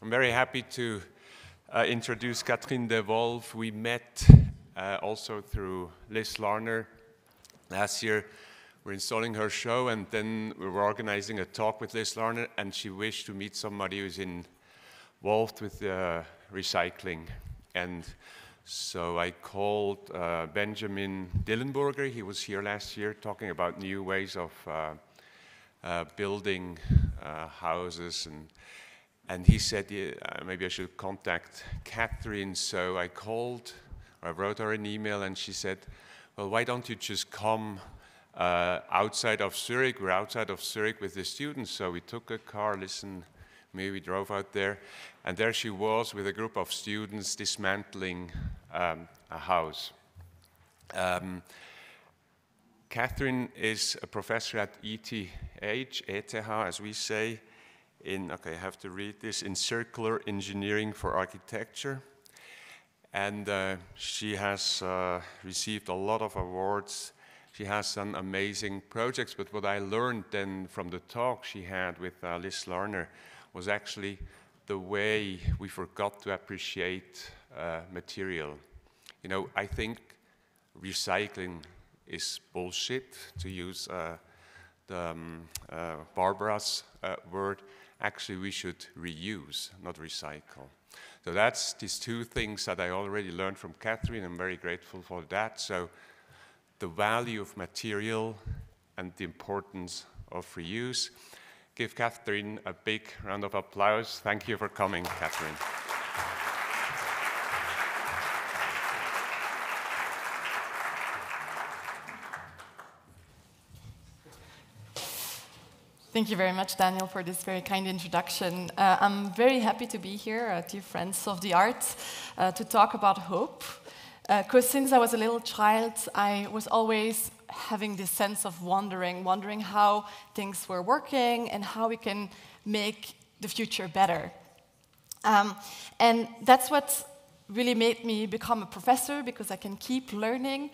I'm very happy to uh, introduce Catherine De Wolf. We met uh, also through Liz Larner last year. We're installing her show, and then we were organizing a talk with Liz Larner, and she wished to meet somebody who's involved with uh, recycling. And so I called uh, Benjamin Dillenburger. He was here last year talking about new ways of uh, uh, building uh, houses and and he said, yeah, uh, maybe I should contact Catherine. So I called, I wrote her an email, and she said, well, why don't you just come uh, outside of Zurich? We're outside of Zurich with the students. So we took a car, listen, maybe we drove out there, and there she was with a group of students dismantling um, a house. Um, Catherine is a professor at ETH, ETH, as we say, in, okay, I have to read this, in circular engineering for architecture. And uh, she has uh, received a lot of awards. She has done amazing projects, but what I learned then from the talk she had with uh, Liz Larner was actually the way we forgot to appreciate uh, material. You know, I think recycling is bullshit, to use uh, the, um, uh, Barbara's word actually we should reuse, not recycle. So that's these two things that I already learned from Catherine. I'm very grateful for that. So the value of material and the importance of reuse. Give Catherine a big round of applause. Thank you for coming, Catherine. Thank you very much, Daniel, for this very kind introduction. Uh, I'm very happy to be here, uh, dear friends of the arts, uh, to talk about hope. Because uh, since I was a little child, I was always having this sense of wondering, wondering how things were working and how we can make the future better. Um, and that's what really made me become a professor, because I can keep learning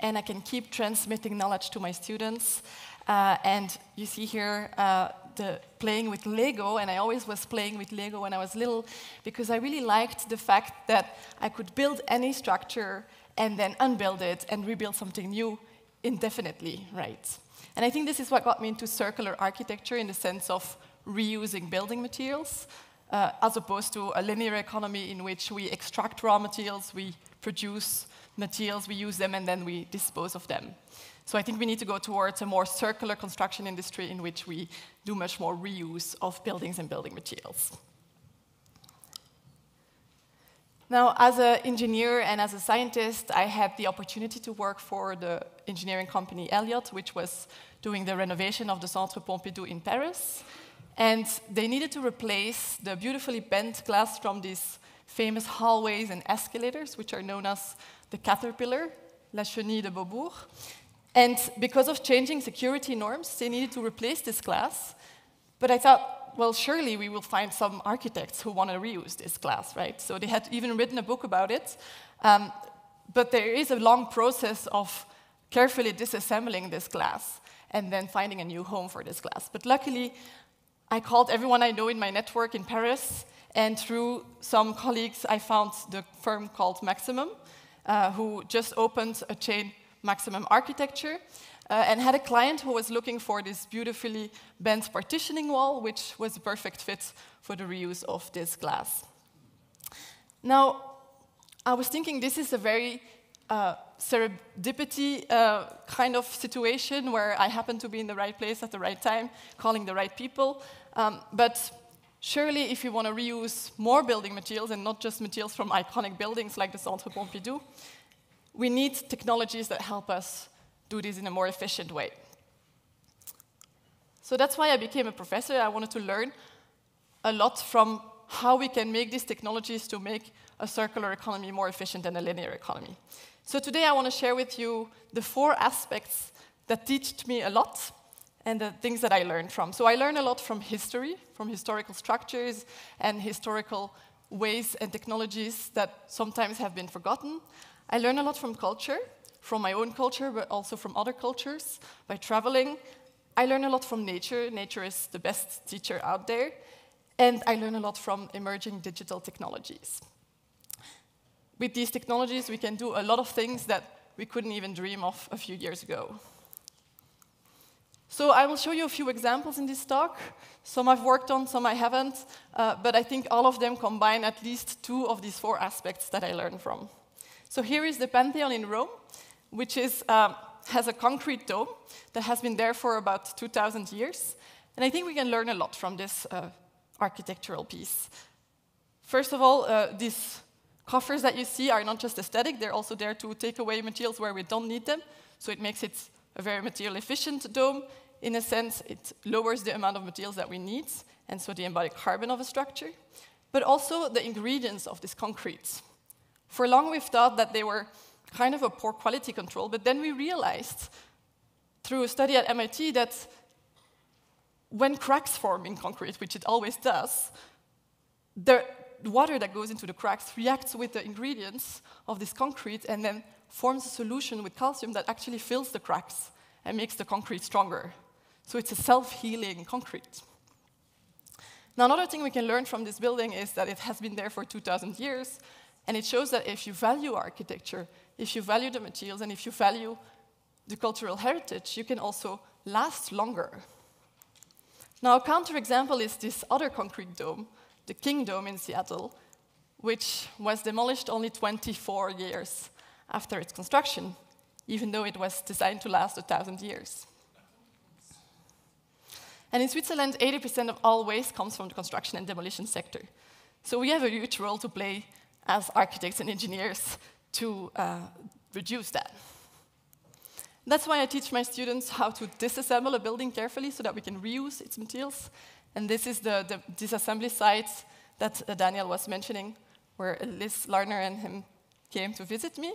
and I can keep transmitting knowledge to my students. Uh, and you see here uh, the playing with Lego, and I always was playing with Lego when I was little because I really liked the fact that I could build any structure and then unbuild it and rebuild something new indefinitely, right? And I think this is what got me into circular architecture in the sense of reusing building materials, uh, as opposed to a linear economy in which we extract raw materials, we produce materials, we use them, and then we dispose of them. So I think we need to go towards a more circular construction industry in which we do much more reuse of buildings and building materials. Now, as an engineer and as a scientist, I had the opportunity to work for the engineering company Elioth, which was doing the renovation of the Centre Pompidou in Paris. And they needed to replace the beautifully bent glass from these famous hallways and escalators, which are known as the Caterpillar, La Chenille de Beaubourg. And because of changing security norms, they needed to replace this glass. But I thought, well, surely we will find some architects who want to reuse this glass, right? So they had even written a book about it. Um, but there is a long process of carefully disassembling this glass and then finding a new home for this glass. But luckily, I called everyone I know in my network in Paris, and through some colleagues, I found the firm called Maximum, uh, who just opened a chain maximum architecture, uh, and had a client who was looking for this beautifully bent partitioning wall, which was a perfect fit for the reuse of this glass. Now, I was thinking this is a very uh, serendipity uh, kind of situation where I happen to be in the right place at the right time, calling the right people. Um, but surely, if you want to reuse more building materials and not just materials from iconic buildings like the Centre Pompidou, we need technologies that help us do this in a more efficient way. So that's why I became a professor. I wanted to learn a lot from how we can make these technologies to make a circular economy more efficient than a linear economy. So today I want to share with you the four aspects that teach me a lot and the things that I learned from. So I learned a lot from history, from historical structures and historical ways and technologies that sometimes have been forgotten. I learn a lot from culture, from my own culture, but also from other cultures, by traveling. I learn a lot from nature. Nature is the best teacher out there. And I learn a lot from emerging digital technologies. With these technologies, we can do a lot of things that we couldn't even dream of a few years ago. So I will show you a few examples in this talk. Some I've worked on, some I haven't, uh, but I think all of them combine at least two of these four aspects that I learned from. So here is the Pantheon in Rome, which is, uh, has a concrete dome that has been there for about 2,000 years. And I think we can learn a lot from this uh, architectural piece. First of all, uh, these coffers that you see are not just aesthetic, they're also there to take away materials where we don't need them. So it makes it a very material efficient dome. In a sense, it lowers the amount of materials that we need, and so the embodied carbon of a structure, but also the ingredients of this concrete. For long, we've thought that they were kind of a poor quality control, but then we realized through a study at MIT that when cracks form in concrete, which it always does, the water that goes into the cracks reacts with the ingredients of this concrete and then forms a solution with calcium that actually fills the cracks and makes the concrete stronger. So it's a self-healing concrete. Now, another thing we can learn from this building is that it has been there for 2,000 years, and it shows that if you value architecture, if you value the materials, and if you value the cultural heritage, you can also last longer. Now, a counterexample is this other concrete dome, the Kingdome in Seattle, which was demolished only 24 years after its construction, even though it was designed to last 1,000 years. And in Switzerland, 80% of all waste comes from the construction and demolition sector. So we have a huge role to play as architects and engineers to uh, reduce that. That's why I teach my students how to disassemble a building carefully so that we can reuse its materials. And this is the, the disassembly site that uh, Daniel was mentioning, where Liz Larner and him came to visit me.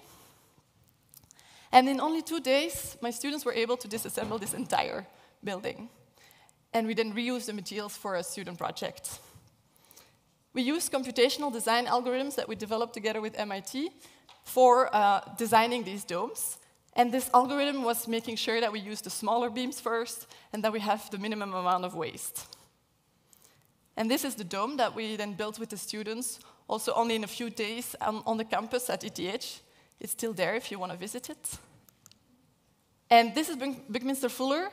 And in only two days, my students were able to disassemble this entire building. And we then reused the materials for a student project. We used computational design algorithms that we developed together with MIT for uh, designing these domes. And this algorithm was making sure that we use the smaller beams first and that we have the minimum amount of waste. And this is the dome that we then built with the students, also only in a few days on, on the campus at ETH. It's still there if you want to visit it. And this is Buckminster Fuller,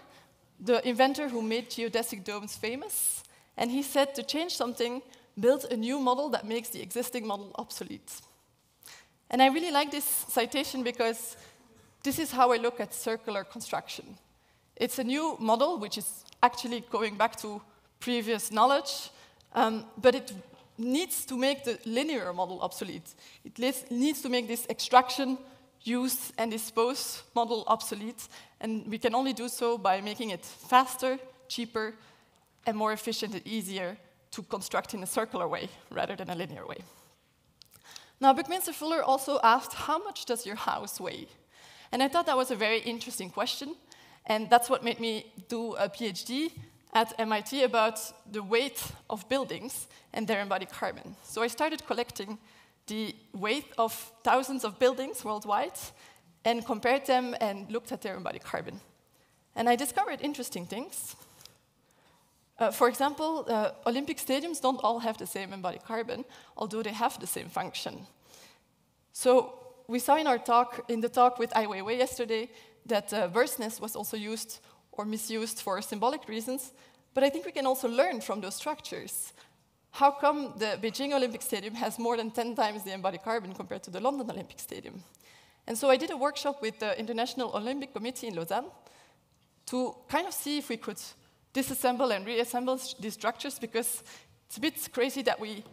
the inventor who made geodesic domes famous. And he said to change something, build a new model that makes the existing model obsolete. And I really like this citation because this is how I look at circular construction. It's a new model, which is actually going back to previous knowledge, um, but it needs to make the linear model obsolete. It needs to make this extraction, use, and dispose model obsolete, and we can only do so by making it faster, cheaper, and more efficient and easier to construct in a circular way rather than a linear way. Now, Buckminster Fuller also asked, how much does your house weigh? And I thought that was a very interesting question, and that's what made me do a PhD at MIT about the weight of buildings and their embodied carbon. So I started collecting the weight of thousands of buildings worldwide and compared them and looked at their embodied carbon. And I discovered interesting things. Uh, for example, uh, Olympic stadiums don't all have the same embodied carbon, although they have the same function. So we saw in our talk, in the talk with Ai Weiwei yesterday, that uh, was also used or misused for symbolic reasons, but I think we can also learn from those structures. How come the Beijing Olympic Stadium has more than 10 times the embodied carbon compared to the London Olympic Stadium? And so I did a workshop with the International Olympic Committee in Lausanne to kind of see if we could disassemble and reassemble these structures because it's a bit crazy that we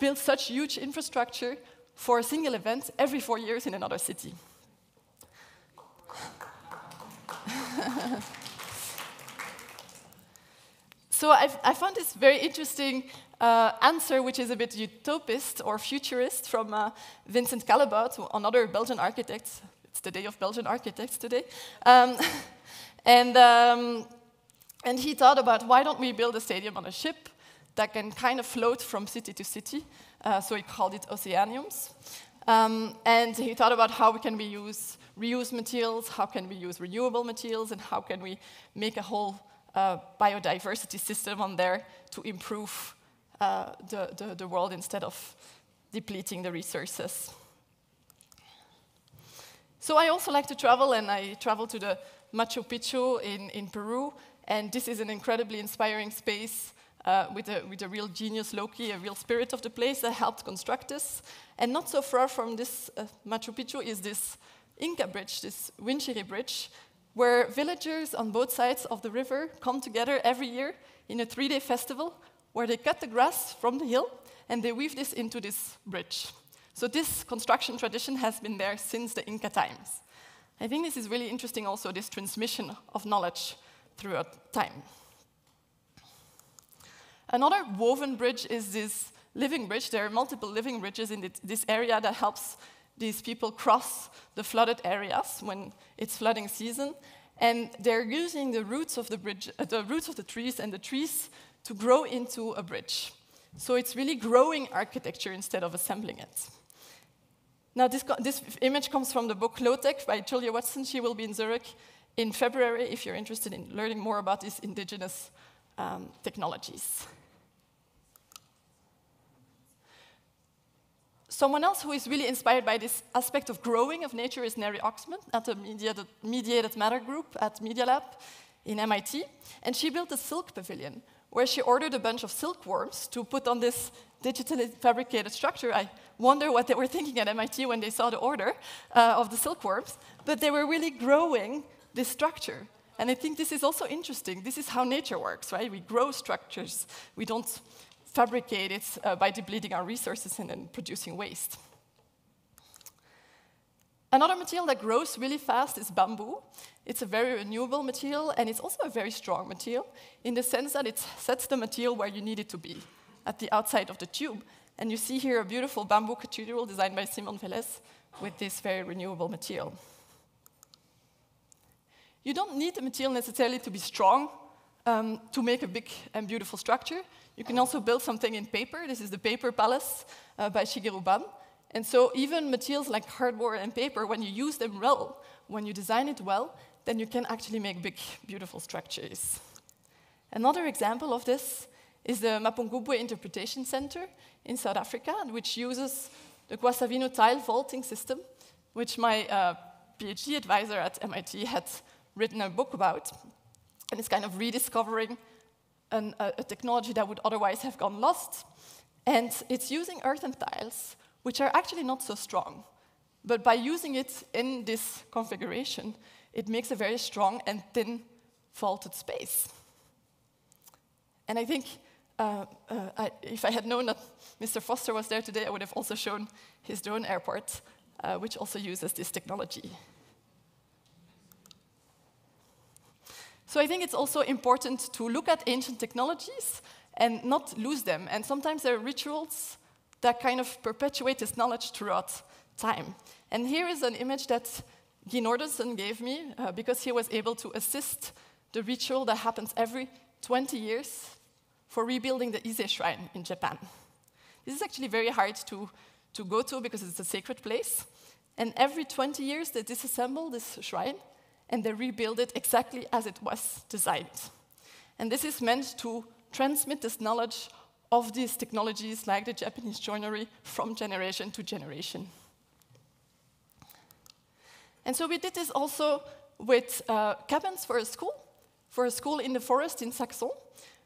build such huge infrastructure for a single event every four years in another city. so I've, i found this very interesting uh, answer, which is a bit utopist or futurist, from uh, Vincent Callebaut, another Belgian architect. It's the day of Belgian architects today. Um, and, um, and he thought about why don't we build a stadium on a ship that can kind of float from city to city. Uh, so he called it Oceaniums. Um, and he thought about how we can we use reuse materials, how can we use renewable materials, and how can we make a whole uh, biodiversity system on there to improve uh, the, the, the world instead of depleting the resources. So I also like to travel, and I travel to the Machu Picchu in, in Peru, and this is an incredibly inspiring space uh, with, a, with a real genius loci, a real spirit of the place that helped construct this. And not so far from this uh, Machu Picchu is this Inca bridge, this Winchiri bridge, where villagers on both sides of the river come together every year in a three day festival where they cut the grass from the hill and they weave this into this bridge. So, this construction tradition has been there since the Inca times. I think this is really interesting also, this transmission of knowledge throughout time. Another woven bridge is this living bridge. There are multiple living bridges in this area that helps these people cross the flooded areas when it's flooding season. And they're using the roots of the bridge, uh, the roots of the trees and the trees to grow into a bridge. So it's really growing architecture instead of assembling it. Now, this, this image comes from the book Low Tech by Julia Watson. She will be in Zurich in February if you're interested in learning more about these indigenous um, technologies. Someone else who is really inspired by this aspect of growing of nature is Neri Oxman at the Mediated, Mediated Matter Group at Media Lab in MIT. And she built a silk pavilion where she ordered a bunch of silkworms to put on this digitally fabricated structure. I wonder what they were thinking at MIT when they saw the order uh, of the silkworms, but they were really growing this structure. And I think this is also interesting. This is how nature works, right? We grow structures. We don't fabricate it uh, by depleting our resources and then producing waste. Another material that grows really fast is bamboo. It's a very renewable material, and it's also a very strong material in the sense that it sets the material where you need it to be, at the outside of the tube. And you see here a beautiful bamboo cathedral designed by Simon Velez with this very renewable material. You don't need the material necessarily to be strong um, to make a big and beautiful structure. You can also build something in paper. This is the Paper Palace uh, by Shigeru Ban. And so even materials like cardboard and paper, when you use them well, when you design it well, then you can actually make big, beautiful structures. Another example of this is the Mapungubwe Interpretation Center in South Africa, which uses the Guastavino tile vaulting system, which my uh, PhD advisor at MIT had written a book about. And it's kind of rediscovering an, a, a technology that would otherwise have gone lost. And it's using earthen tiles, which are actually not so strong. But by using it in this configuration, it makes a very strong and thin vaulted space. And I think uh, uh, I, if I had known that Mr. Foster was there today, I would have also shown his drone airport, uh, which also uses this technology. So I think it's also important to look at ancient technologies and not lose them. And sometimes there are rituals that kind of perpetuate this knowledge throughout time. And here is an image that Guy Nordenson gave me uh, because he was able to assist the ritual that happens every 20 years for rebuilding the Ise Shrine in Japan. This is actually very hard to, to go to because it's a sacred place. And every 20 years, they disassemble this shrine and they rebuild it exactly as it was designed. And this is meant to transmit this knowledge of these technologies like the Japanese joinery from generation to generation. And so we did this also with uh, cabins for a school, for a school in the forest in Saxon,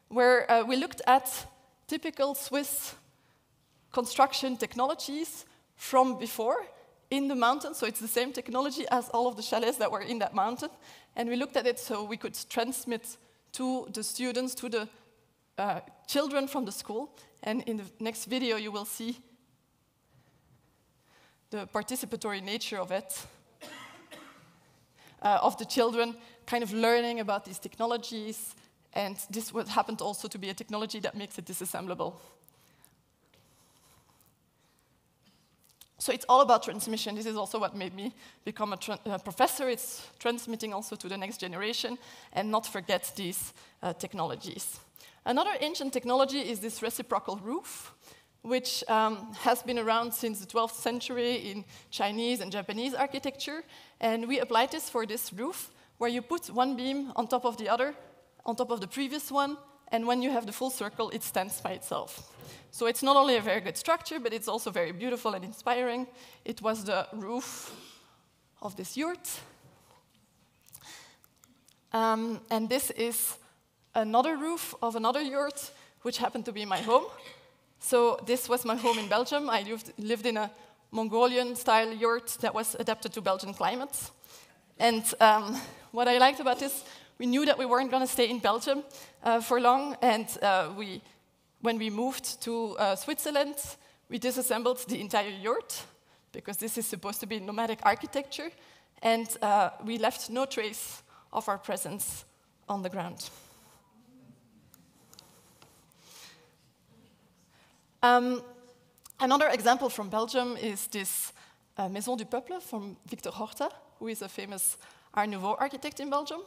where uh, we looked at typical Swiss construction technologies from before in the mountain, so it's the same technology as all of the chalets that were in that mountain. And we looked at it so we could transmit to the students, to the uh, children from the school. And in the next video, you will see the participatory nature of it, uh, of the children kind of learning about these technologies. And this would happened also to be a technology that makes it disassemblable. So it's all about transmission. This is also what made me become a, a professor. It's transmitting also to the next generation and not forget these uh, technologies. Another ancient technology is this reciprocal roof, which um, has been around since the 12th century in Chinese and Japanese architecture. And we applied this for this roof, where you put one beam on top of the other, on top of the previous one, and when you have the full circle, it stands by itself. So it's not only a very good structure, but it's also very beautiful and inspiring. It was the roof of this yurt. Um, and this is another roof of another yurt, which happened to be my home. So this was my home in Belgium. I lived, lived in a Mongolian-style yurt that was adapted to Belgian climates. And um, what I liked about this, we knew that we weren't going to stay in Belgium uh, for long, and uh, we, when we moved to uh, Switzerland, we disassembled the entire yurt because this is supposed to be nomadic architecture, and uh, we left no trace of our presence on the ground. Um, another example from Belgium is this uh, Maison du Peuple from Victor Horta, who is a famous Art Nouveau architect in Belgium.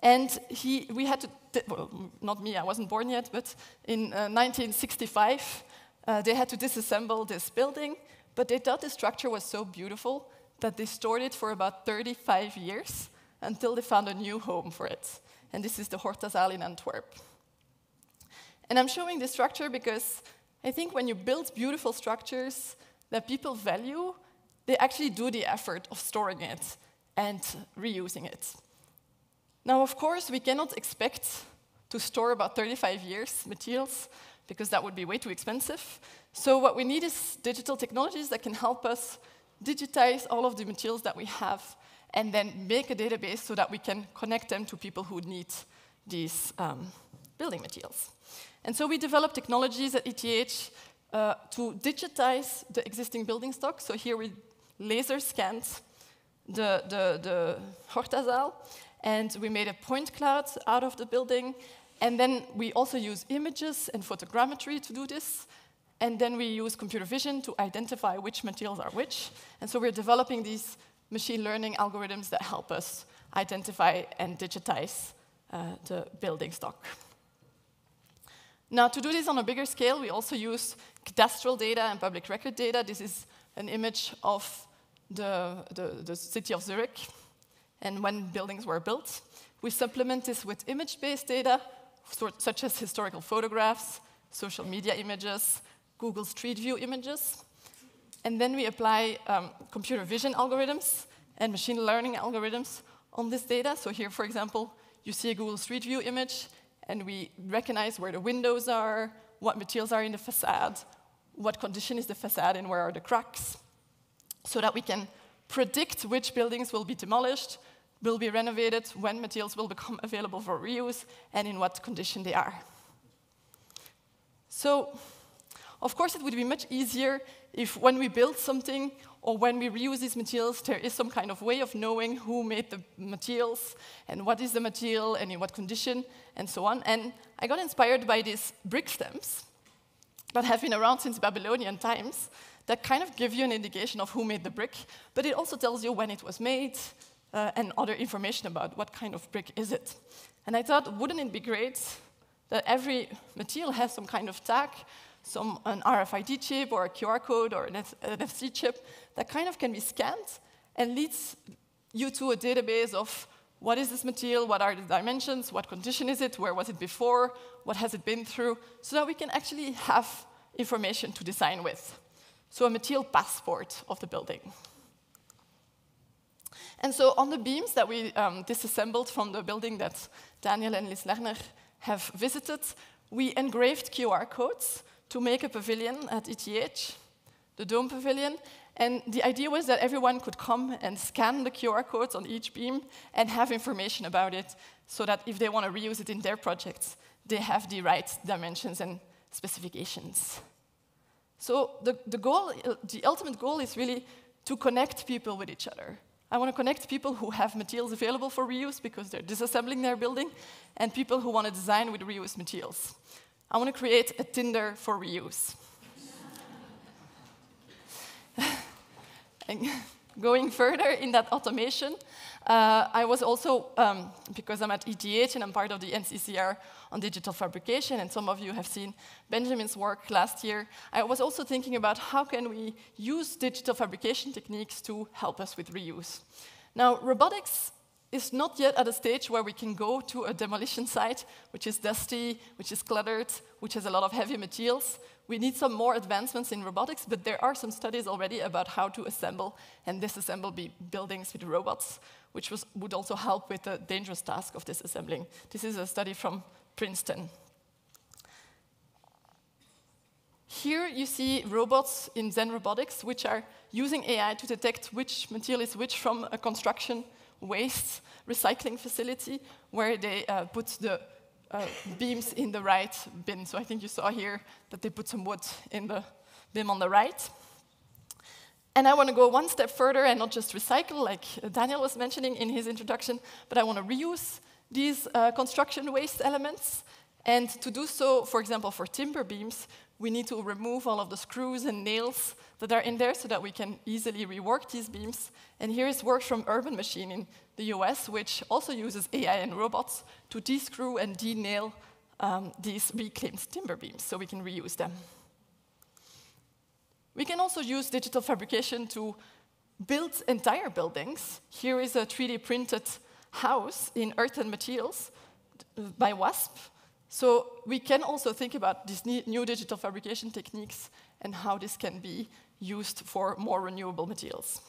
And he, we had to, well, not me, I wasn't born yet, but in uh, 1965, uh, they had to disassemble this building, but they thought the structure was so beautiful that they stored it for about 35 years until they found a new home for it. And this is the Hortazaal in Antwerp. And I'm showing this structure because I think when you build beautiful structures that people value, they actually do the effort of storing it and reusing it. Now, of course, we cannot expect to store about 35 years materials because that would be way too expensive. So what we need is digital technologies that can help us digitize all of the materials that we have and then make a database so that we can connect them to people who need these um, building materials. And so we developed technologies at ETH uh, to digitize the existing building stock. So here we laser scanned the, the, the and we made a point cloud out of the building. And then we also use images and photogrammetry to do this. And then we use computer vision to identify which materials are which. And so we're developing these machine learning algorithms that help us identify and digitize uh, the building stock. Now, to do this on a bigger scale, we also use cadastral data and public record data. This is an image of the, the, the city of Zurich and when buildings were built. We supplement this with image-based data, such as historical photographs, social media images, Google Street View images. And then we apply um, computer vision algorithms and machine learning algorithms on this data. So here, for example, you see a Google Street View image, and we recognize where the windows are, what materials are in the facade, what condition is the facade, and where are the cracks, so that we can predict which buildings will be demolished, will be renovated, when materials will become available for reuse, and in what condition they are. So of course, it would be much easier if when we build something or when we reuse these materials, there is some kind of way of knowing who made the materials and what is the material and in what condition and so on. And I got inspired by these brick stamps that have been around since Babylonian times that kind of give you an indication of who made the brick, but it also tells you when it was made uh, and other information about what kind of brick is it. And I thought, wouldn't it be great that every material has some kind of tag some, an RFID chip or a QR code or an NFC chip that kind of can be scanned and leads you to a database of what is this material, what are the dimensions, what condition is it, where was it before, what has it been through, so that we can actually have information to design with. So a material passport of the building. And so on the beams that we um, disassembled from the building that Daniel and Liz Larner have visited, we engraved QR codes to make a pavilion at ETH, the Dome Pavilion. And the idea was that everyone could come and scan the QR codes on each beam and have information about it so that if they want to reuse it in their projects, they have the right dimensions and specifications. So the, the goal, the ultimate goal is really to connect people with each other. I want to connect people who have materials available for reuse because they're disassembling their building, and people who want to design with reused materials. I want to create a Tinder for reuse. going further in that automation, uh, I was also, um, because I'm at ETH and I'm part of the NCCR on digital fabrication, and some of you have seen Benjamin's work last year, I was also thinking about how can we use digital fabrication techniques to help us with reuse. Now, robotics is not yet at a stage where we can go to a demolition site, which is dusty, which is cluttered, which has a lot of heavy materials. We need some more advancements in robotics, but there are some studies already about how to assemble and disassemble buildings with robots, which was, would also help with the dangerous task of disassembling. This is a study from Princeton. Here you see robots in ZenRobotics, which are using AI to detect which material is which from a construction waste recycling facility, where they uh, put the uh, beams in the right bin. So I think you saw here that they put some wood in the bin on the right. And I want to go one step further and not just recycle, like Daniel was mentioning in his introduction, but I want to reuse these uh, construction waste elements. And to do so, for example, for timber beams, we need to remove all of the screws and nails that are in there so that we can easily rework these beams. And here is work from Urban Machine in the US, which also uses AI and robots to descrew and de-nail um, these reclaimed timber beams so we can reuse them. We can also use digital fabrication to build entire buildings. Here is a 3D printed house in earthen materials by WASP. So we can also think about these new digital fabrication techniques and how this can be used for more renewable materials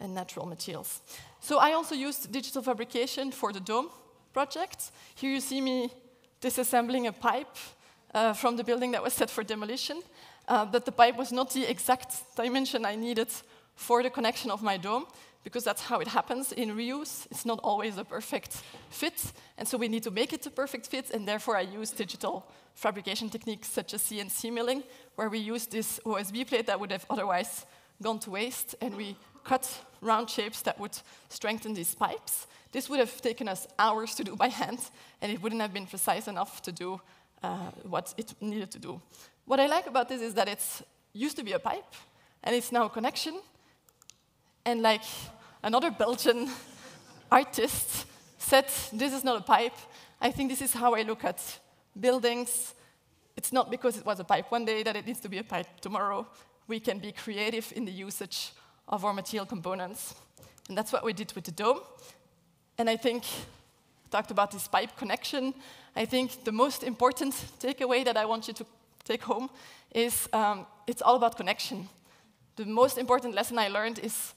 and natural materials. So I also used digital fabrication for the dome project. Here you see me disassembling a pipe uh, from the building that was set for demolition, uh, but the pipe was not the exact dimension I needed for the connection of my dome because that's how it happens in reuse. It's not always a perfect fit, and so we need to make it a perfect fit, and therefore I use digital fabrication techniques such as CNC milling, where we use this OSB plate that would have otherwise gone to waste, and we cut round shapes that would strengthen these pipes. This would have taken us hours to do by hand, and it wouldn't have been precise enough to do uh, what it needed to do. What I like about this is that it's used to be a pipe, and it's now a connection, and like another Belgian artist said, this is not a pipe. I think this is how I look at buildings. It's not because it was a pipe one day that it needs to be a pipe tomorrow. We can be creative in the usage of our material components. And that's what we did with the dome. And I think, talked about this pipe connection, I think the most important takeaway that I want you to take home is um, it's all about connection. The most important lesson I learned is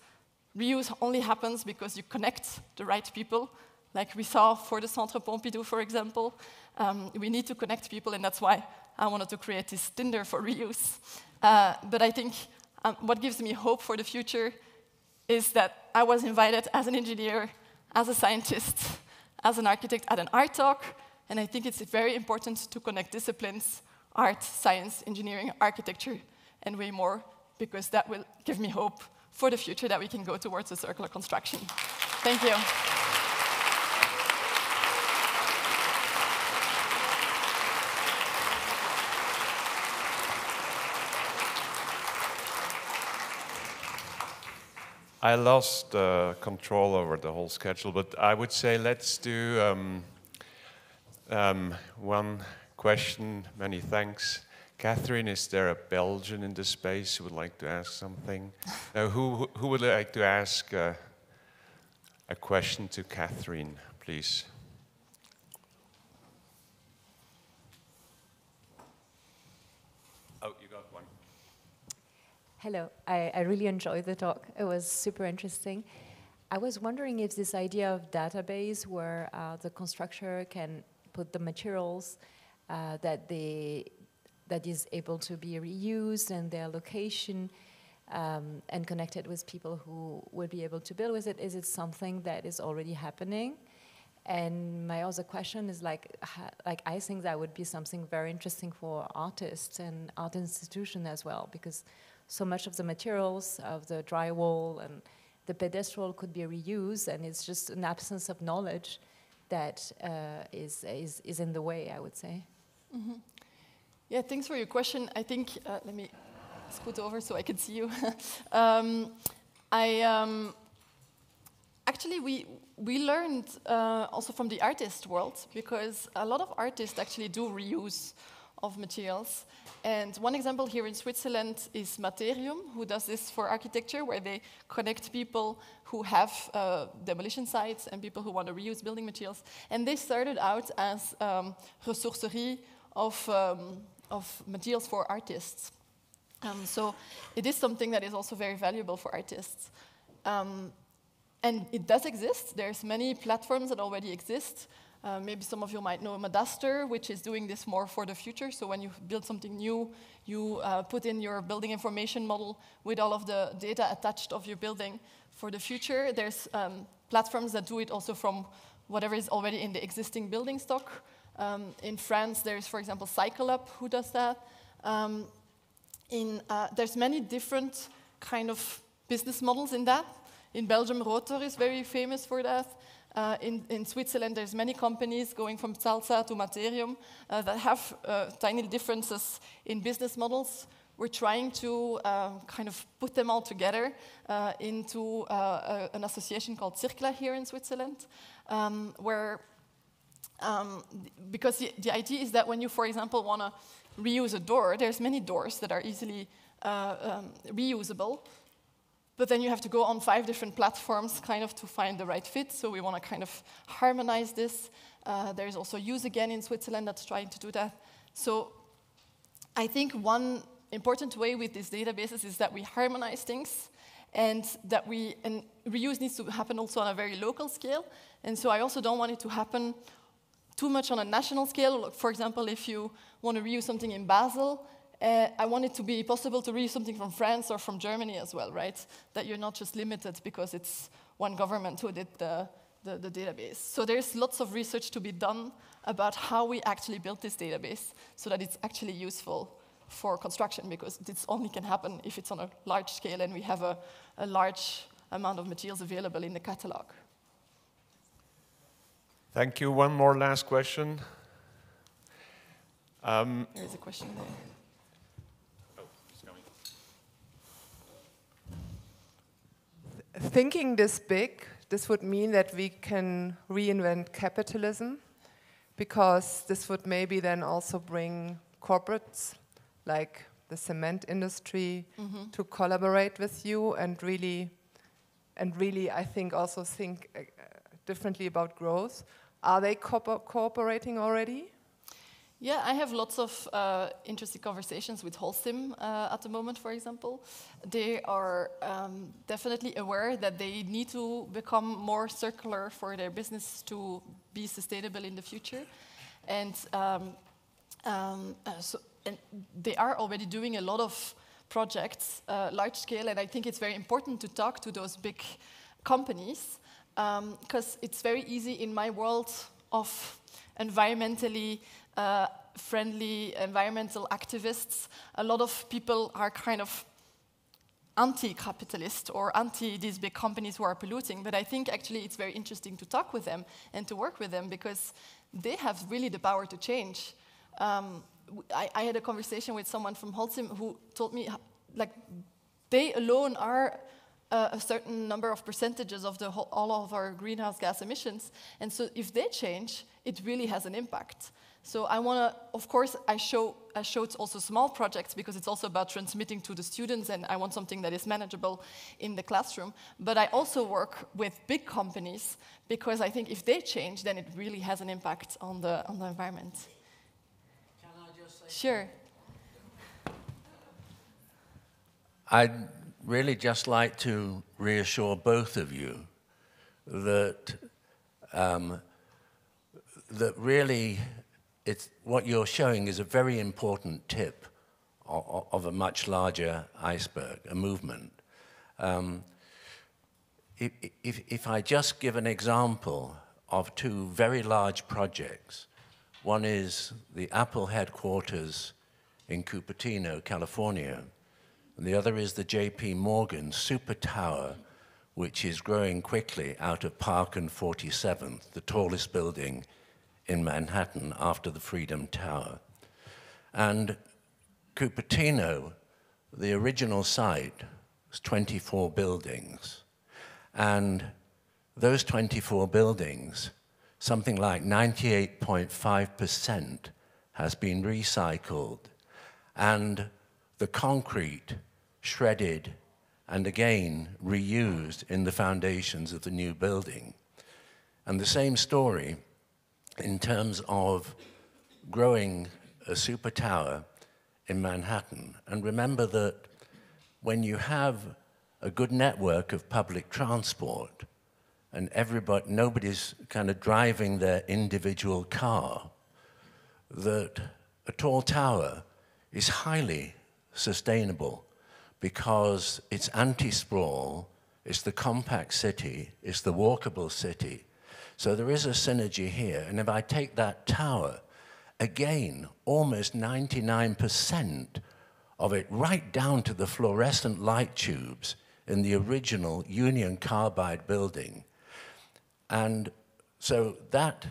reuse only happens because you connect the right people, like we saw for the Centre Pompidou, for example. Um, we need to connect people, and that's why I wanted to create this Tinder for reuse. Uh, but I think um, what gives me hope for the future is that I was invited as an engineer, as a scientist, as an architect at an art talk, and I think it's very important to connect disciplines, art, science, engineering, architecture, and way more, because that will give me hope for the future that we can go towards a circular construction. Thank you. I lost uh, control over the whole schedule, but I would say let's do um, um, one question. Many thanks. Catherine, is there a Belgian in the space who would like to ask something? uh, who, who would like to ask uh, a question to Catherine, please? Oh, you got one. Hello, I, I really enjoyed the talk. It was super interesting. I was wondering if this idea of database where uh, the constructor can put the materials uh, that they that is able to be reused and their location um, and connected with people who would be able to build with it? Is it something that is already happening? And my other question is like, like I think that would be something very interesting for artists and art institution as well, because so much of the materials of the drywall and the pedestal could be reused, and it's just an absence of knowledge that uh, is is is in the way, I would say. Mm -hmm. Yeah, thanks for your question. I think, uh, let me scoot over so I can see you. um, I, um, actually, we, we learned uh, also from the artist world because a lot of artists actually do reuse of materials. And one example here in Switzerland is Materiuum, who does this for architecture, where they connect people who have uh, demolition sites and people who want to reuse building materials. And they started out as um, ressourcerie of, um, of materials for artists. Um, so it is something that is also very valuable for artists. Um, and it does exist. There's many platforms that already exist. Uh, maybe some of you might know Madaster, which is doing this more for the future. So when you build something new, you uh, put in your building information model with all of the data attached of your building. For the future, there's um, platforms that do it also from whatever is already in the existing building stock. Um, in France, there's, for example, CycleUp who does that. Um, in, uh, there's many different kind of business models in that. In Belgium, Rotor is very famous for that. Uh, in, in, Switzerland, there's many companies going from Salza to Materiuum uh, that have uh, tiny differences in business models. We're trying to uh, kind of put them all together uh, into a, an association called Circla here in Switzerland, um, where um, because the, the, idea is that when you, for example, want to reuse a door, there's many doors that are easily um, reusable, but then you have to go on five different platforms kind of to find the right fit. So we want to kind of harmonize this. Uh, there's also Use Again in Switzerland that's trying to do that. So I think one important way with these databases is that we harmonize things and that we, and reuse needs to happen also on a very local scale. And so I also don't want it to happen too much on a national scale. For example, if you want to reuse something in Basel, uh, I want it to be possible to reuse something from France or from Germany as well, right? That you're not just limited because it's one government who did the, the, the, database. So there's lots of research to be done about how we actually built this database so that it's actually useful for construction because this only can happen if it's on a large scale and we have a, a large amount of materials available in the catalog. Thank you. One more last question. Um, there is a question there. Oh, it's coming. Thinking this big, this would mean that we can reinvent capitalism because this would maybe then also bring corporates like the cement industry mm -hmm. to collaborate with you and really and really I think also think uh, differently about growth. Are they co cooperating already? Yeah, I have lots of uh, interesting conversations with Holcim uh, at the moment, for example. They are um, definitely aware that they need to become more circular for their business to be sustainable in the future. And, um, um, uh, so, and they are already doing a lot of projects, uh, large scale, and I think it's very important to talk to those big companies because um, it's very easy in my world of environmentally uh, friendly environmental activists, a lot of people are kind of anti-capitalist or anti these big companies who are polluting. But I think actually it's very interesting to talk with them and to work with them because they have really the power to change. Um, I, I, had a conversation with someone from Holcim who told me, like, they alone are uh, a certain number of percentages of the whole, all of our greenhouse gas emissions. And so if they change, it really has an impact. So I want to, of course, I show I showed also small projects because it's also about transmitting to the students, and I want something that is manageable in the classroom. But I also work with big companies because I think if they change, then it really has an impact on the on the environment. Can I just say? Sure. I'd really just like to reassure both of you that um, that really it's, what you're showing is a very important tip of, of a much larger iceberg, a movement. Um, if, if, if I just give an example of two very large projects, one is the Apple headquarters in Cupertino, California, and the other is the JP Morgan Super Tower, which is growing quickly out of Park and 47th, the tallest building in Manhattan after the Freedom Tower. And Cupertino, the original site, was 24 buildings. And those 24 buildings, something like 98.5% has been recycled. and the concrete shredded and again reused in the foundations of the new building. And the same story in terms of growing a super tower in Manhattan. And remember that when you have a good network of public transport and everybody, nobody's kind of driving their individual car, that a tall tower is highly sustainable because it's anti-sprawl, it's the compact city, it's the walkable city. So there is a synergy here. And if I take that tower, again, almost 99% of it right down to the fluorescent light tubes in the original Union Carbide building. And so that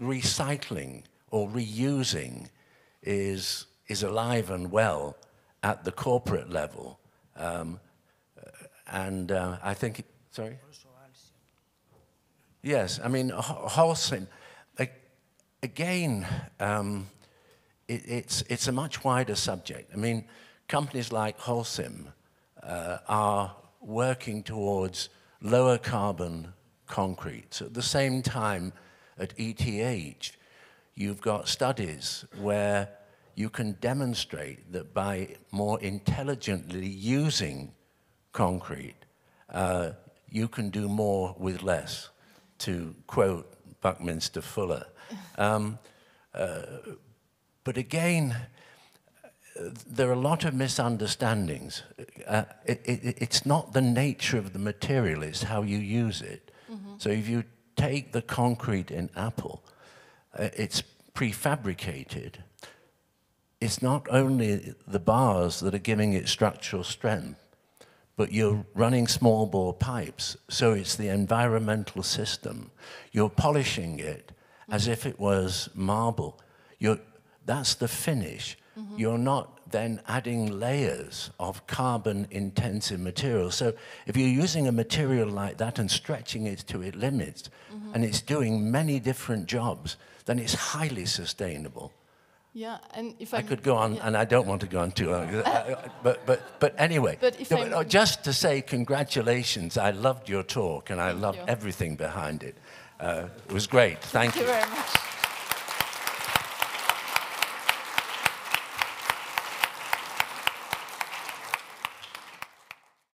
recycling or reusing is, is alive and well at the corporate level. Um, and uh, I think, sorry? Yes, I mean, Holcim, again, um, it, it's, it's a much wider subject. I mean, companies like Holcim uh, are working towards lower carbon concrete. So at the same time, at ETH, you've got studies where you can demonstrate that by more intelligently using concrete, uh, you can do more with less, to quote Buckminster Fuller. Um, uh, but again, there are a lot of misunderstandings. Uh, it, it, it's not the nature of the material, it's how you use it. Mm -hmm. So if you take the concrete in Apple, uh, it's prefabricated. It's not only the bars that are giving it structural strength, but you're running small bore pipes, so it's the environmental system. You're polishing it as if it was marble. You're, that's the finish. Mm -hmm. You're not then adding layers of carbon intensive material. So if you're using a material like that and stretching it to its limits, mm -hmm. and it's doing many different jobs, then it's highly sustainable. Yeah, and if I, I could go on, yeah. and I don't want to go on too long, but, but, but anyway, but if no, just to say congratulations, I loved your talk, and I loved you. everything behind it. Uh, it was great. Thank, Thank you. you very much.